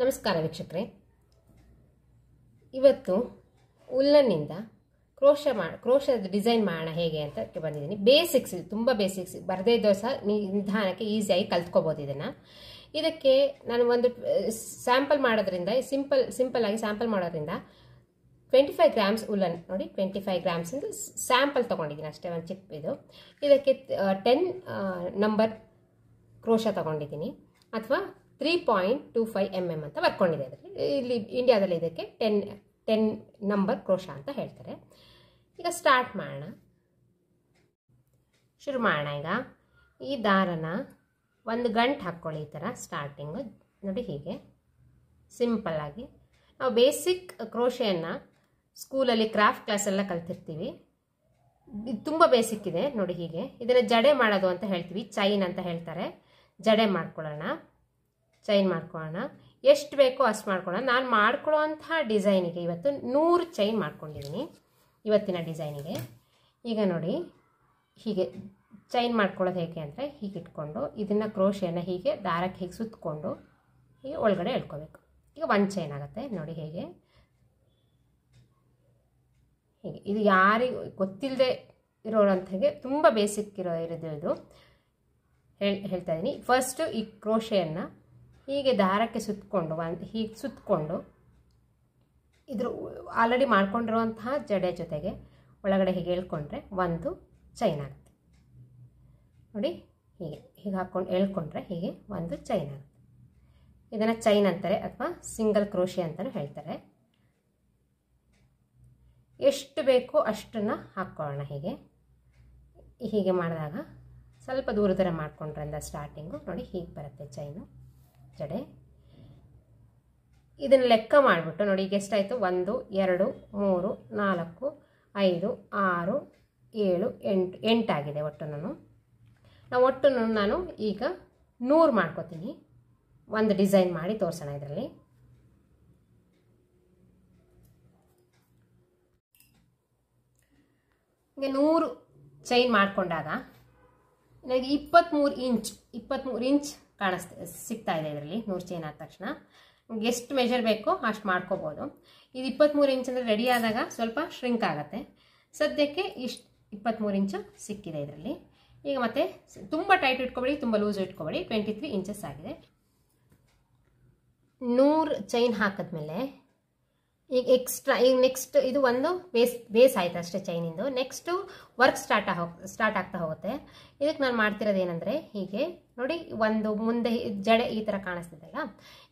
ನಮಸ್ಕಾರ ವೀಕ್ಷಕರೇ. ಇವತ್ತು ಉಲ್ಲನ್ನಿಂದ ಕ್ರೋಶ ಮಾಡ ಕ್ರೋಶದ ಡಿಸೈನ್ ಮಾಡೋಣ ಹೇಗೆ ಅಂತ ಬಂದಿದ್ದೀನಿ. ಬೇಸಿಕ್ಸ್ ತುಂಬ ಬೇಸಿಕ್ಸ್ ಬರದೇ ಇದ್ದೋ ಸಹ ನಿಧಾನಕ್ಕೆ ಈಸಿಯಾಗಿ ಕಲ್ತ್ಕೋಬೋದು ಇದನ್ನು. ಇದಕ್ಕೆ ನಾನು ಒಂದು ಸ್ಯಾಂಪಲ್ ಮಾಡೋದ್ರಿಂದ ಸಿಂಪಲ್ ಸಿಂಪಲ್ ಆಗಿ ಸ್ಯಾಂಪಲ್ ಮಾಡೋದ್ರಿಂದ ಟ್ವೆಂಟಿ ಫೈವ್ ಗ್ರಾಮ್ಸ್ ಉಲ್ಲನ್, ನೋಡಿ ಟ್ವೆಂಟಿ ಫೈವ್ ಇಂದ ಸ್ಯಾಂಪಲ್ ತೊಗೊಂಡಿದ್ದೀನಿ ಅಷ್ಟೇ, ಒಂದು ಚಿಪ್ ಇದು. ಇದಕ್ಕೆ ಟೆನ್ ನಂಬರ್ ಕ್ರೋಶ ತಗೊಂಡಿದ್ದೀನಿ. ಅಥವಾ three point two five M M ಅಂತ ಬರ್ಕೊಂಡಿದೆ ಅದರಲ್ಲಿ. ಇಲ್ಲಿ ಇಂಡಿಯಾದಲ್ಲಿ ಇದಕ್ಕೆ ಟೆನ್ ಟೆನ್ ನಂಬರ್ ಕ್ರೋಶ ಅಂತ ಹೇಳ್ತಾರೆ. ಈಗ ಸ್ಟಾರ್ಟ್ ಮಾಡೋಣ. ಶುರು ಮಾಡೋಣ ಈಗ. ಈ ದಾರನ ಒಂದು ಗಂಟು ಹಾಕ್ಕೊಳ್ಳಿ ಈ ಥರ ಸ್ಟಾರ್ಟಿಂಗು ನೋಡಿ ಹೀಗೆ. ಸಿಂಪಲ್ಲಾಗಿ ನಾವು ಬೇಸಿಕ್ ಕ್ರೋಶೆಯನ್ನು ಸ್ಕೂಲಲ್ಲಿ ಕ್ರಾಫ್ಟ್ ಕ್ಲಾಸೆಲ್ಲ ಕಲ್ತಿರ್ತೀವಿ. ಇದು ತುಂಬ ಬೇಸಿಕ್ ಇದೆ. ನೋಡಿ ಹೀಗೆ. ಇದನ್ನು ಜಡೆ ಮಾಡೋದು ಅಂತ ಹೇಳ್ತೀವಿ. ಚೈನ್ ಅಂತ ಹೇಳ್ತಾರೆ. ಜಡೆ ಮಾಡ್ಕೊಳ್ಳೋಣ. ಚೈನ್ ಮಾಡ್ಕೊಳ್ಳೋಣ. ಎಷ್ಟು ಬೇಕೋ ಅಷ್ಟು ಮಾಡ್ಕೊಳ್ಳೋಣ. ನಾನು ಮಾಡ್ಕೊಳ್ಳೋವಂಥ ಡಿಸೈನಿಗೆ ಇವತ್ತು ನೂರು ಚೈನ್ ಮಾಡ್ಕೊಂಡಿದ್ದೀನಿ. ಇವತ್ತಿನ ಡಿಸೈನಿಗೆ. ಈಗ ನೋಡಿ, ಹೀಗೆ ಚೈನ್ ಮಾಡ್ಕೊಳ್ಳೋದು ಹೇಗೆ ಅಂದರೆ ಹೀಗೆ ಇಟ್ಕೊಂಡು, ಇದನ್ನು ಕ್ರೋಶಿಯನ್ನು ಹೀಗೆ ದಾರಕ್ಕೆ ಹೀಗೆ ಸುತ್ತಕೊಂಡು ಹೀಗೆ ಒಳಗಡೆ ಎಳ್ಕೊಬೇಕು. ಈಗ ಒಂದು ಚೈನ್ ಆಗುತ್ತೆ. ನೋಡಿ ಹೇಗೆ. ಹೀಗೆ. ಇದು ಯಾರಿಗೂ ಗೊತ್ತಿಲ್ಲದೆ ಇರೋರಂಥಗೆ ತುಂಬ ಬೇಸಿಕ್ ಇರೋ ಇರೋದು ಇದು. ಹೇಳ್ತಾ ಇದ್ದೀನಿ. ಫಸ್ಟು ಈ ಕ್ರೋಶೆಯನ್ನು ಹೀಗೆ ದಾರಕ್ಕೆ ಸುತ್ತಕೊಂಡು ಒಂದು ಹೀಗೆ ಸುತ್ತಕೊಂಡು ಇದ್ರ ಆಲ್ರೆಡಿ ಮಾಡ್ಕೊಂಡಿರುವಂತಹ ಜಡೆ ಜೊತೆಗೆ ಒಳಗಡೆ ಹೀಗೆ ಹೇಳ್ಕೊಂಡ್ರೆ ಒಂದು ಚೈನ್ ಆಗುತ್ತೆ ನೋಡಿ, ಹೀಗೆ ಹೀಗೆ ಹಾಕ್ಕೊಂಡು ಹೇಳ್ಕೊಂಡ್ರೆ ಹೀಗೆ ಒಂದು ಚೈನ್ ಆಗುತ್ತೆ ಇದನ್ನು ಚೈನ್ ಅಂತಾರೆ ಅಥವಾ ಸಿಂಗಲ್ ಕ್ರೋಶಿ ಅಂತಲೂ ಹೇಳ್ತಾರೆ. ಎಷ್ಟು ಬೇಕೋ ಅಷ್ಟನ್ನು ಹಾಕ್ಕೊಳ್ಳೋಣ ಹೀಗೆ. ಹೀಗೆ ಮಾಡಿದಾಗ ಸ್ವಲ್ಪ ದೂರ ದೂರ ಮಾಡಿಕೊಂಡ್ರಿಂದ ಸ್ಟಾರ್ಟಿಂಗು ನೋಡಿ ಹೀಗೆ ಬರುತ್ತೆ ಚೈನು ಜಡೆ ಇದನ್ನು ಲೆಕ್ಕ ಮಾಡಿಬಿಟ್ಟು ನೋಡಿ ಈಗ ಎಷ್ಟಾಯಿತು? ಒಂದು, ಎರಡು, ಮೂರು, ನಾಲ್ಕು, ಐದು, ಆರು, ಏಳು, ಎಂಟು ಎಂಟಾಗಿದೆ ಒಟ್ಟು ನಾನು ನಾವು ಒಟ್ಟು ನಾನು ಈಗ ನೂರು ಮಾಡ್ಕೋತೀನಿ. ಒಂದು ಡಿಸೈನ್ ಮಾಡಿ ತೋರಿಸೋಣ ಇದರಲ್ಲಿ. ಈಗ ನೂರು ಚೈನ್ ಮಾಡಿಕೊಂಡಾಗ, ನನಗೆ ಇಪ್ಪತ್ತ್ಮೂರು ಇಂಚ್ ಇಪ್ಪತ್ತ್ಮೂರು ಇಂಚ್ ಕಾಣಿಸ್ತಾ, ಸಿಗ್ತಾ ಇದೆ ಇದರಲ್ಲಿ ನೂರು ಚೈನ್ ಆದ ತಕ್ಷಣ. ಎಷ್ಟು ಮೆಜರ್ ಬೇಕೋ ಅಷ್ಟು ಮಾಡ್ಕೋಬೋದು. ಇದು ಇಪ್ಪತ್ತ್ಮೂರು ಇಂಚ್ ಅಂದರೆ ರೆಡಿ ಆದಾಗ ಸ್ವಲ್ಪ ಶ್ರಿಂಕ್ ಆಗುತ್ತೆ. ಸದ್ಯಕ್ಕೆ ಇಷ್ಟು ಇಪ್ಪತ್ತ್ಮೂರು ಇಂಚು ಸಿಕ್ಕಿದೆ ಇದರಲ್ಲಿ. ಈಗ ಮತ್ತೆ ತುಂಬ ಟೈಟ್ ಇಟ್ಕೊಬೇಡಿ, ತುಂಬ ಲೂಸ್ ಇಟ್ಕೊಬೇಡಿ. ಟ್ವೆಂಟಿ ತ್ರೀ ಇಂಚಸ್ ಆಗಿದೆ. ನೂರು ಚೈನ್ ಹಾಕಿದ್ಮೇಲೆ ಈಗ ಎಕ್ಸ್ಟ್ರಾ ಈಗ ನೆಕ್ಸ್ಟ್ ಇದು ಒಂದು ಬೇಸ್ ಬೇಸ್ ಆಯ್ತು ಅಷ್ಟೇ ಚೈನಿಂದು ನೆಕ್ಸ್ಟು ವರ್ಕ್ ಸ್ಟಾರ್ಟ್ ಆಗ ಸ್ಟಾರ್ಟ್ ಆಗ್ತಾ ಹೋಗುತ್ತೆ. ಇದಕ್ಕೆ ನಾನು ಮಾಡ್ತಿರೋದು ಏನಂದರೆ ಹೀಗೆ, ನೋಡಿ ಒಂದು ಮುಂದೆ ಜಡೆ ಈ ಥರ ಕಾಣಿಸ್ತಿದ್ದಲ್ಲ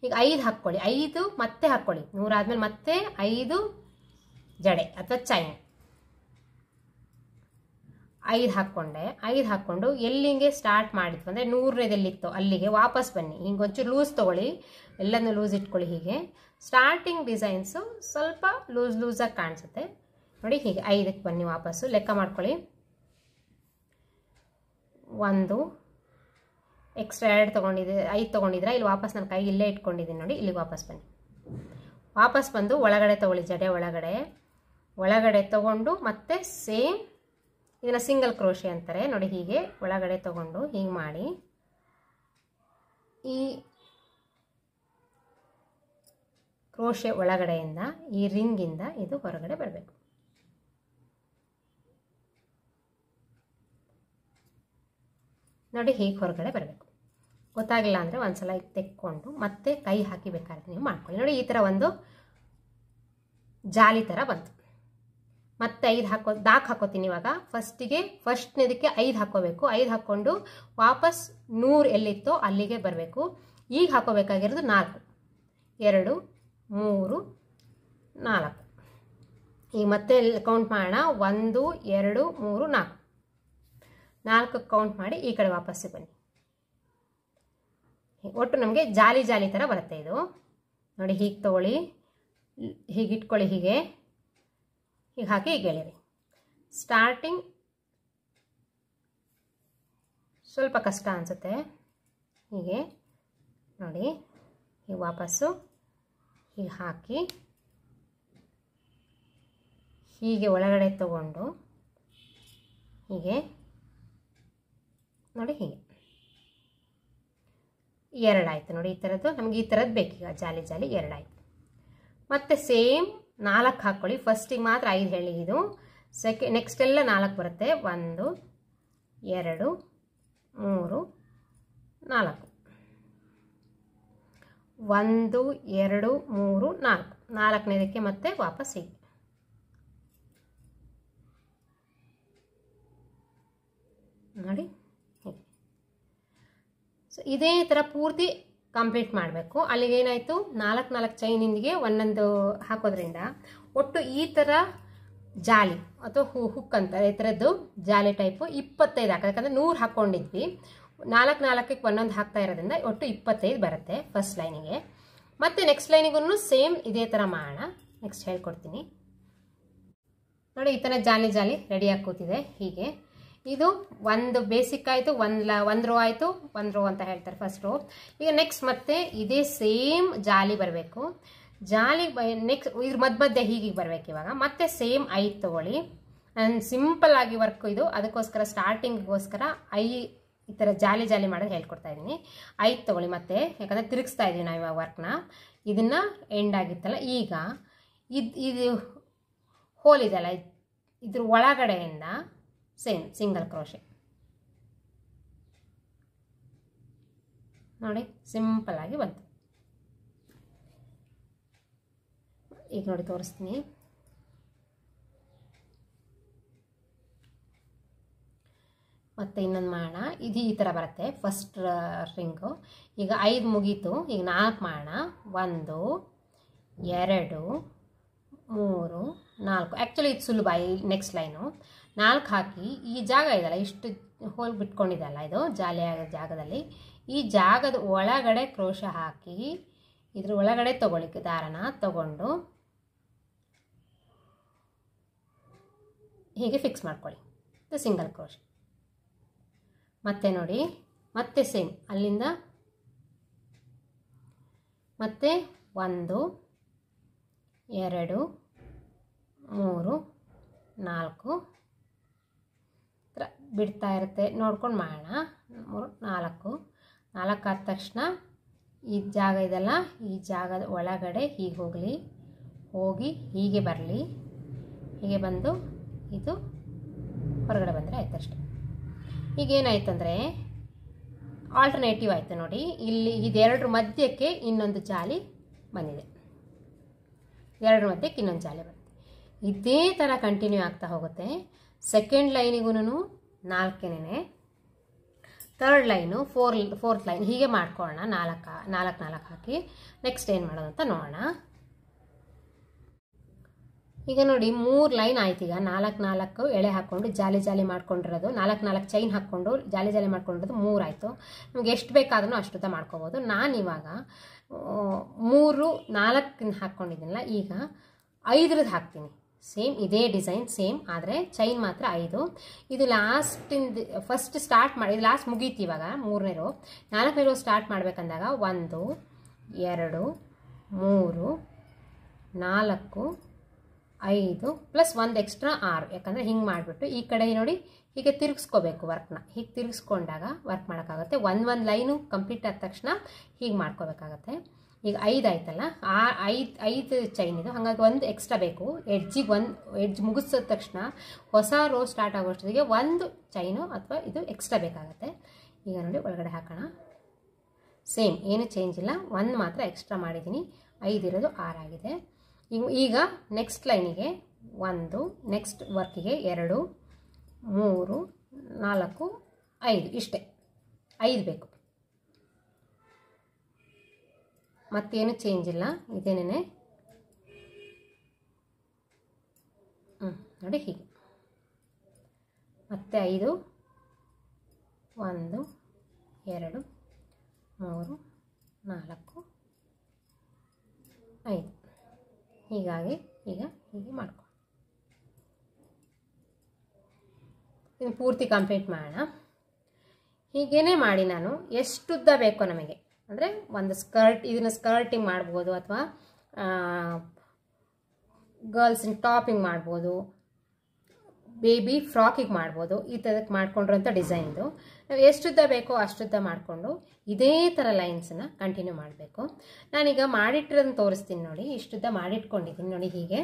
ಈಗ ಐದು ಹಾಕ್ಕೊಳ್ಳಿ. ಐದು ಮತ್ತೆ ಹಾಕ್ಕೊಳ್ಳಿ. ನೂರಾದ್ಮೇಲೆ ಮತ್ತೆ ಐದು ಜಡೆ ಅಥವಾ ಚೈನ್ ಐದು ಹಾಕ್ಕೊಂಡೆ, ಐದು ಹಾಕ್ಕೊಂಡು ಎಲ್ಲಿಂಗೆ ಸ್ಟಾರ್ಟ್ ಮಾಡಿದ್ವಿ ಅಂದರೆ ನೂರನೇದಲ್ಲಿತ್ತು, ಅಲ್ಲಿಗೆ ವಾಪಸ್ ಬನ್ನಿ. ಹಿಂಗೆ ಒಂಚೂರು ಲೂಸ್ ತೊಗೊಳ್ಳಿ, ಎಲ್ಲನೂ ಲೂಸ್ ಇಟ್ಕೊಳ್ಳಿ ಹೀಗೆ. ಸ್ಟಾರ್ಟಿಂಗ್ ಡಿಸೈನ್ಸು ಸ್ವಲ್ಪ ಲೂಸ್ ಲೂಸಾಗಿ ಕಾಣಿಸುತ್ತೆ. ನೋಡಿ ಹೀಗೆ ಐದಕ್ಕೆ ಬನ್ನಿ ವಾಪಸ್ಸು, ಲೆಕ್ಕ ಮಾಡ್ಕೊಳ್ಳಿ. ಒಂದು ಎಕ್ಸ್ಟ್ರಾ ಎರಡು ತೊಗೊಂಡಿದ್ದೆ, ಐದು ತೊಗೊಂಡಿದ್ರೆ? ಇಲ್ಲಿ ವಾಪಸ್ ನನ್ನ ಕೈ ಇಲ್ಲೇ ಇಟ್ಕೊಂಡಿದ್ದೀನಿ ನೋಡಿ, ಇಲ್ಲಿಗೆ ವಾಪಸ್ ಬನ್ನಿ. ವಾಪಸ್ ಬಂದು ಒಳಗಡೆ ತೊಗೊಳ್ಳಿ, ಜಡೆ ಒಳಗಡೆ. ಒಳಗಡೆ ತೊಗೊಂಡು ಮತ್ತೆ ಸೇಮ್ ಇದನ್ನು ಸಿಂಗಲ್ ಕ್ರೋಶೆ ಅಂತಾರೆ. ನೋಡಿ ಹೀಗೆ ಒಳಗಡೆ ತಗೊಂಡು ಹೀಗೆ ಮಾಡಿ. ಈ ಕ್ರೋಶೆ ಒಳಗಡೆಯಿಂದ, ಈ ರಿಂಗಿಂದ ಇದು ಹೊರಗಡೆ ಬರಬೇಕು. ನೋಡಿ ಹೀಗೆ ಹೊರಗಡೆ ಬರಬೇಕು. ಗೊತ್ತಾಗಿಲ್ಲ ಅಂದರೆ ಒಂದ್ಸಲ ತೆಕ್ಕೊಂಡು ಮತ್ತೆ ಕೈ ಹಾಕಿ ಬೇಕಾದ್ರೆ ನೀವು ಮಾಡ್ಕೊಳ್ಳಿ. ನೋಡಿ ಈ ಥರ ಒಂದು ಜಾಲಿ ಥರ ಬಂತು. ಮತ್ತೆ ಐದು ಹಾಕೋ, ದಾಕ್ ಹಾಕೋತೀನಿ ಇವಾಗ. ಫಸ್ಟಿಗೆ, ಫಸ್ಟ್ನೇದಕ್ಕೆ ಐದು ಹಾಕೋಬೇಕು. ಐದು ಹಾಕ್ಕೊಂಡು ವಾಪಸ್ ನೂರು ಎಲ್ಲಿತ್ತೋ ಅಲ್ಲಿಗೆ ಬರಬೇಕು. ಈಗ ಹಾಕೋಬೇಕಾಗಿರೋದು ನಾಲ್ಕು. ಎರಡು, ಮೂರು, ನಾಲ್ಕು. ಈಗ ಮತ್ತೆ ಕೌಂಟ್ ಮಾಡೋಣ? ಒಂದು, ಎರಡು, ಮೂರು, ನಾಲ್ಕು. ನಾಲ್ಕು ಕೌಂಟ್ ಮಾಡಿ ಈ ಕಡೆ ವಾಪಸ್ಸಿಗೆ ಬನ್ನಿ. ಒಟ್ಟು ನಮಗೆ ಜಾಲಿ ಜಾಲಿ ಥರ ಬರುತ್ತೆ ಇದು. ನೋಡಿ ಹೀಗೆ ತೊಗೊಳ್ಳಿ. ಹೀಗೆ ಇಟ್ಕೊಳ್ಳಿ ಹೀಗೆ. ಹೀಗೆ ಹಾಕಿ ಈಗ ಎಳಿರಿ ಸ್ಟಾರ್ಟಿಂಗ್ ಸ್ವಲ್ಪ ಕಷ್ಟ ಅನಿಸುತ್ತೆ. ಹೀಗೆ ನೋಡಿ ಈಗ ವಾಪಸ್ಸು ಹೀಗೆ ಹಾಕಿ ಹೀಗೆ ಒಳಗಡೆ ತಗೊಂಡು ಹೀಗೆ ನೋಡಿ ಹೀಗೆ. ಎರಡಾಯಿತು ನೋಡಿ ಈ ಥರದ್ದು. ನಮಗೆ ಈ ಥರದ್ದು ಬೇಕೀಗ. ಜಾಲಿ ಜಾಲಿ ಎರಡಾಯಿತು. ಮತ್ತು ಸೇಮ್ ನಾಲ್ಕು ಹಾಕ್ಕೊಳ್ಳಿ ಫಸ್ಟಿಗೆ ಮಾತ್ರ ಐದು ಹೇಳಿ. ಇದು ಸೆಕೆ ನೆಕ್ಸ್ಟ್ ಎಲ್ಲ ನಾಲ್ಕು ಬರುತ್ತೆ. ಒಂದು, ಎರಡು, ಮೂರು, ನಾಲ್ಕು. ಒಂದು, ಎರಡು, ಮೂರು, ನಾಲ್ಕು. ನಾಲ್ಕನೇದಕ್ಕೆ ಮತ್ತೆ ವಾಪಸ್ ಹೀಗೆ. ನೋಡಿ? ಸೊ ಇದೇ ಥರ ಪೂರ್ತಿ ಕಂಪ್ಲೀಟ್ ಮಾಡಬೇಕು. ಅಲ್ಲಿಗೆ ಏನಾಯಿತು? ನಾಲ್ಕು ನಾಲ್ಕು ಚೈನಿಂದಿಗೆ ಒಂದೊಂದು ಹಾಕೋದ್ರಿಂದ ಒಟ್ಟು ಈ ಥರ ಜಾಲಿ ಅಥವಾ ಹು ಹುಕ್ ಅಂತ, ಈ ಥರದ್ದು ಜಾಲಿ ಟೈಪು ಇಪ್ಪತ್ತೈದು ಹಾಕೋದು ಯಾಕಂದರೆ ನೂರು ಹಾಕ್ಕೊಂಡಿದ್ವಿ ನಾಲ್ಕು ನಾಲ್ಕಕ್ಕೆ ಒಂದೊಂದು ಹಾಕ್ತಾ ಇರೋದ್ರಿಂದ ಒಟ್ಟು ಇಪ್ಪತ್ತೈದು ಬರುತ್ತೆ ಫಸ್ಟ್ ಲೈನಿಗೆ ಮತ್ತು ನೆಕ್ಸ್ಟ್ ಲೈನಿಗೂ ಸೇಮ್ ಇದೇ ಥರ ಮಾಡೋಣ. ನೆಕ್ಸ್ಟ್ ಹೇಳ್ಕೊಡ್ತೀನಿ. ನೋಡಿ, ಈ ಥರ ಜಾಲಿ ಜಾಲಿ ರೆಡಿಯಾಗಿ ಕೂತಿದೆ ಹೀಗೆ. ಇದು ಒಂದು ಬೇಸಿಕ್ ಆಯಿತು, ಒಂದು ಲ, ಒಂದು ರೋ ಆಯಿತು, ಒಂದು ರೋ ಅಂತ ಹೇಳ್ತಾರೆ ಫಸ್ಟ್ ರೋ ಈಗ ನೆಕ್ಸ್ಟ್ ಮತ್ತೆ ಇದೇ ಸೇಮ್ ಜಾಲಿ ಬರಬೇಕು. ಜಾಲಿ ನೆಕ್ಸ್ಟ್ ಇದ್ರ ಮಧ್ಯ ಮಧ್ಯೆ ಹೀಗೆ ಬರಬೇಕು ಇವಾಗ. ಮತ್ತೆ ಸೇಮ್ ಐದು ತೊಗೊಳ್ಳಿ. ನಾನು ಸಿಂಪಲ್ ಆಗಿ ವರ್ಕ್ ಇದು. ಅದಕ್ಕೋಸ್ಕರ ಸ್ಟಾರ್ಟಿಂಗ್ಗೋಸ್ಕರ ಐ, ಈ ಥರ ಜಾಲಿ ಜಾಲಿ ಮಾಡೋದು ಹೇಳ್ಕೊಡ್ತಾ ಇದ್ದೀನಿ ಐದು ತೊಗೊಳ್ಳಿ ಮತ್ತೆ. ಯಾಕಂದರೆ ತಿರುಗಿಸ್ತಾ ಇದ್ದೀವಿ ನಾವು ಇವಾಗ ವರ್ಕ್ನ ಇದನ್ನು ಎಂಡ್ ಆಗಿತ್ತಲ್ಲ, ಈಗ ಇದು ಇದು ಹೋಲ್ ಇದೆಯಲ್ಲ ಇದ್ರ ಒಳಗಡೆಯಿಂದ ಸೇಮ್ ಸಿಂಗಲ್ ಕ್ರೋಶೆ ನೋಡಿ ಸಿಂಪಲ್ ಆಗಿ ಬಂತು. ಈಗ ನೋಡಿ ತೋರಿಸ್ತೀನಿ. ಮತ್ತು ಇನ್ನೊಂದು ಮಾಡೋಣ ಇದು ಈ ಥರ ಬರುತ್ತೆ. ಫಸ್ಟ್ ರಿಂಗು ಈಗ ಐದು ಮುಗೀತು. ಈಗ ನಾಲ್ಕು ಮಾಡೋಣ ಒಂದು, ಎರಡು, ಮೂರು, ನಾಲ್ಕು. ಆ್ಯಕ್ಚುಲಿ ಇದು ಸುಲಭ. ಈ ನೆಕ್ಸ್ಟ್ ಲೈನು ನಾಲ್ಕು ಹಾಕಿ ಈ ಜಾಗ ಇದೆಯಲ್ಲ, ಇಷ್ಟು ಹೋಲ್ ಬಿಟ್ಕೊಂಡಿದೆಯಲ್ಲ ಇದು, ಜಾಲಿಯಾದ ಜಾಗದಲ್ಲಿ, ಈ ಜಾಗದ ಒಳಗಡೆ ಕ್ರೋಶ ಹಾಕಿ, ಇದ್ರ ಒಳಗಡೆ ತೊಗೊಳಿಕ್ಕೆ ದಾರನ ತಗೊಂಡು ಹೀಗೆ ಫಿಕ್ಸ್ ಮಾಡ್ಕೊಳ್ಳಿ. ಇದು ಸಿಂಗಲ್ ಕ್ರೋಶ. ಮತ್ತೆ ನೋಡಿ, ಮತ್ತೆ ಸೇಮ್ ಅಲ್ಲಿಂದ ಮತ್ತೆ ಒಂದು, ಎರಡು, ಮೂರು, ನಾಲ್ಕು ಥರ ಬಿಡ್ತಾ ಇರುತ್ತೆ. ನೋಡ್ಕೊಂಡು ಮಾಡೋಣ. ಮೂರು, ನಾಲ್ಕು. ನಾಲ್ಕು ಆದ ತಕ್ಷಣ ಈ ಜಾಗ ಇದೆಲ್ಲ, ಈ ಜಾಗದ ಒಳಗಡೆ ಹೀಗೆ ಹೋಗಲಿ. ಹೋಗಿ ಹೀಗೆ ಬರಲಿ. ಹೀಗೆ ಬಂದು ಇದು ಹೊರಗಡೆ ಬಂದರೆ ಆಯ್ತು ಅಷ್ಟೆ. ಈಗ ಏನಾಯ್ತಂದರೆ ಆಲ್ಟರ್ನೇಟಿವ್ ಆಯಿತು ನೋಡಿ. ಇಲ್ಲಿ ಇದೆರಡರ ಮಧ್ಯಕ್ಕೆ ಇನ್ನೊಂದು ಜಾಲಿ ಬಂದಿದೆ. ಎರಡರ ಮಧ್ಯಕ್ಕೆ ಇನ್ನೊಂದು ಜಾಲಿ ಬಂದಿದೆ. ಇದೇ ಥರ ಕಂಟಿನ್ಯೂ ಆಗ್ತಾ ಹೋಗುತ್ತೆ. ಸೆಕೆಂಡ್ ಲೈನಿಗೂ ನಾಲ್ಕೇನೆ third line four fourth line ಹೀಗೆ ಮಾಡ್ಕೊಳ್ಳೋಣ ನಾಲ್ಕು ನಾಲ್ಕು ನಾಲ್ಕು ಹಾಕಿ ನೆಕ್ಸ್ಟ್ ಏನು ಮಾಡೋದು ಅಂತ ನೋಡೋಣ. ಈಗ ನೋಡಿ, ಮೂರು ಲೈನ್ ಆಯ್ತು ಈಗ ನಾಲ್ಕು ನಾಲ್ಕು ಎಳೆ ಹಾಕ್ಕೊಂಡು ಜಾಲಿ ಜಾಲಿ ಮಾಡ್ಕೊಂಡಿರೋದು. ನಾಲ್ಕು ನಾಲ್ಕು ಚೈನ್ ಹಾಕ್ಕೊಂಡು ಜಾಲಿ ಜಾಲಿ ಮಾಡ್ಕೊಂಡಿರೋದು ಮೂರು ಆಯಿತು. ನಿಮ್ಗೆ ಎಷ್ಟು ಬೇಕಾದ್ರೂ ಅಷ್ಟುತ್ತ ಮಾಡ್ಕೋಬೋದು. ನಾನು ಇವಾಗ ಮೂರು ನಾಲ್ಕು ಹಾಕ್ಕೊಂಡಿದ್ದೀನಲ್ಲ ಈಗ ಐದರದ್ದು ಹಾಕ್ತೀನಿ. ಸೇಮ್ ಇದೇ ಡಿಸೈನ್ ಸೇಮ್ ಆದರೆ ಚೈನ್ ಮಾತ್ರ ಐದು. ಇದು ಲಾಸ್ಟಿಂದ ಫಸ್ಟ್ ಸ್ಟಾರ್ಟ್ ಮಾಡಿ ಇದು ಲಾಸ್ಟ್ ಮುಗೀತು ಇವಾಗ, ಮೂರನೇ ರೋ ನಾಲ್ಕನೇ ರೋ ಸ್ಟಾರ್ಟ್ ಮಾಡಬೇಕಂದಾಗ ಒಂದು, ಎರಡು, ಮೂರು, ನಾಲ್ಕು, ಐದು ಪ್ಲಸ್ ಒಂದು ಎಕ್ಸ್ಟ್ರಾ ಆರು. ಯಾಕಂದರೆ ಹಿಂಗೆ ಮಾಡಿಬಿಟ್ಟು ಈ ಕಡೆ ನೋಡಿ ಹೀಗೆ ತಿರುಗಿಸ್ಕೋಬೇಕು ವರ್ಕ್ನ ಹೀಗೆ ತಿರುಗಿಸ್ಕೊಂಡಾಗ ವರ್ಕ್ ಮಾಡೋಕ್ಕಾಗುತ್ತೆ. ಒಂದು ಒಂದು ಲೈನು ಕಂಪ್ಲೀಟ್ ಆದ ತಕ್ಷಣ ಹೀಗೆ ಮಾಡ್ಕೋಬೇಕಾಗತ್ತೆ. ಈಗ ಐದು ಆಯ್ತಲ್ಲ? ಆ ಐದು ಐದು ಚೈನ್ ಇದು. ಹಾಗಾಗಿ ಒಂದು ಎಕ್ಸ್ಟ್ರಾ ಬೇಕು. ಎಡ್ಜಿಗೆ ಒಂದು ಎಡ್ಜ್ ಮುಗಿಸಿದ ತಕ್ಷಣ ಹೊಸ ರೋ ಸ್ಟಾರ್ಟ್ ಆಗೋಷ್ಟೊತ್ತಿಗೆ ಒಂದು ಚೈನು ಅಥವಾ ಇದು ಎಕ್ಸ್ಟ್ರಾ ಬೇಕಾಗುತ್ತೆ. ಈಗ ನೋಡಿ ಒಳಗಡೆ ಹಾಕೋಣ. ಸೇಮ್ ಏನು ಚೇಂಜ್ ಇಲ್ಲ. ಒಂದು ಮಾತ್ರ ಎಕ್ಸ್ಟ್ರಾ ಮಾಡಿದ್ದೀನಿ. ಐದಿರೋದು ಆರಾಗಿದೆ ಈಗ ಈಗ ನೆಕ್ಸ್ಟ್ ಲೈನಿಗೆ ಒಂದು ನೆಕ್ಸ್ಟ್ ವರ್ಕಿಗೆ ಎರಡು, ಮೂರು, ನಾಲ್ಕು, ಐದು. ಇಷ್ಟೇ. ಐದು ಬೇಕು. ಮತ್ತೇನು ಚೇಂಜ್ ಇಲ್ಲ. ಇದೇನೇ ಹ್ಞೂ ನೋಡಿ ಹೀಗೆ. ಮತ್ತೆ ಐದು, ಒಂದು, ಎರಡು, ಮೂರು, ನಾಲ್ಕು, ಐದು. ಹೀಗಾಗಿ ಈಗ ಹೀಗೆ ಮಾಡ್ಕೊ ಇದು ಪೂರ್ತಿ ಕಂಪ್ಲೀಟ್ ಮಾಡೋಣ. ಹೀಗೇನೆ ಮಾಡಿ ನಾನು. ಎಷ್ಟುದ್ದ ಬೇಕೋ ನಮಗೆ. ಅಂದರೆ ಒಂದು ಸ್ಕರ್ಟ್, ಇದನ್ನು ಸ್ಕರ್ಟಿಂಗ್ ಮಾಡ್ಬೋದು ಅಥವಾ ಗರ್ಲ್ಸಿನ ಟಾಪಿಂಗ್ ಮಾಡ್ಬೋದು, ಬೇಬಿ ಫ್ರಾಕಿಗೆ ಮಾಡ್ಬೋದು, ಈ ಥರಕ್ಕೆ ಮಾಡ್ಕೊಂಡಿರೋಂಥ ಡಿಸೈನ್ದು ನಾವು ಎಷ್ಟುದ್ದ ಬೇಕೋ ಅಷ್ಟುದ್ದ ಮಾಡಿಕೊಂಡು ಇದೇ ಥರ ಲೈನ್ಸನ್ನು ಕಂಟಿನ್ಯೂ ಮಾಡಬೇಕು. ನಾನೀಗ ಮಾಡಿಟ್ಟಿರೋದನ್ನ ತೋರಿಸ್ತೀನಿ ನೋಡಿ, ಇಷ್ಟುದ್ದ ಮಾಡಿಟ್ಕೊಂಡಿದ್ದೀನಿ ನೋಡಿ ಹೀಗೆ.